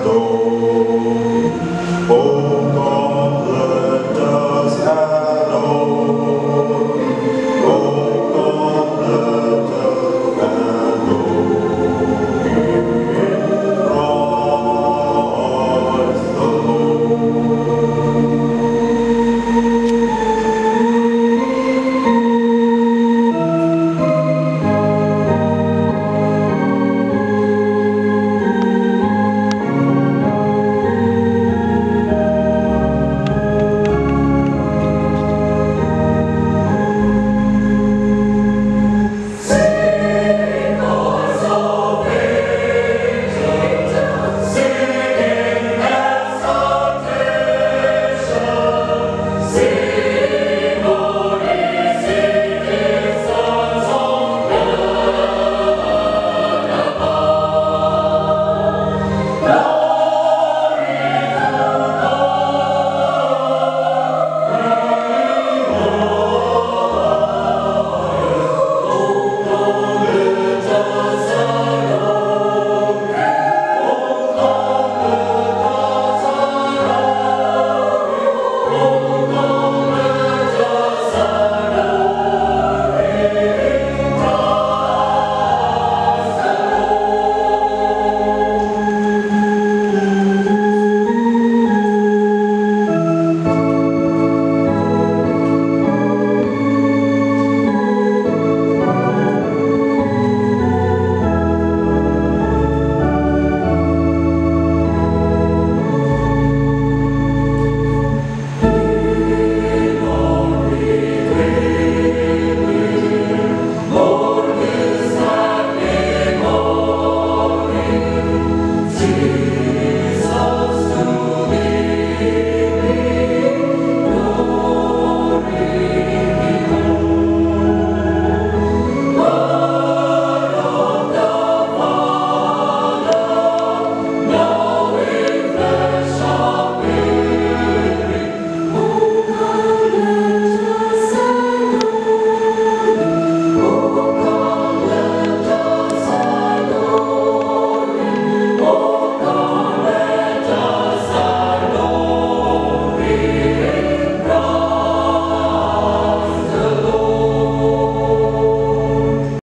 adore.